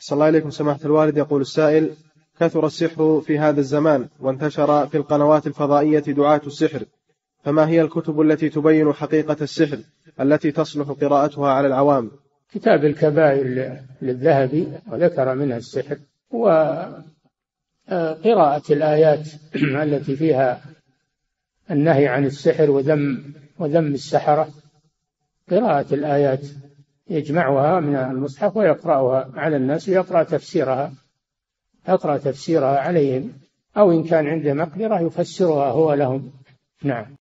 أحسن الله إليكم سماحة الوالد. يقول السائل كثر السحر في هذا الزمان وانتشر في القنوات الفضائية دعاة السحر فما هي الكتب التي تبين حقيقة السحر التي تصلح قراءتها على العوام؟ كتاب الكبائر للذهبي وذكر منها السحر وقراءة الآيات التي فيها النهي عن السحر وذم وذم السحرة قراءة الآيات. يجمعها من المصحف ويقرأها على الناس ويقرأ تفسيرها يقرأ تفسيرها عليهم أو إن كان عنده مقدرة يفسرها هو لهم. نعم.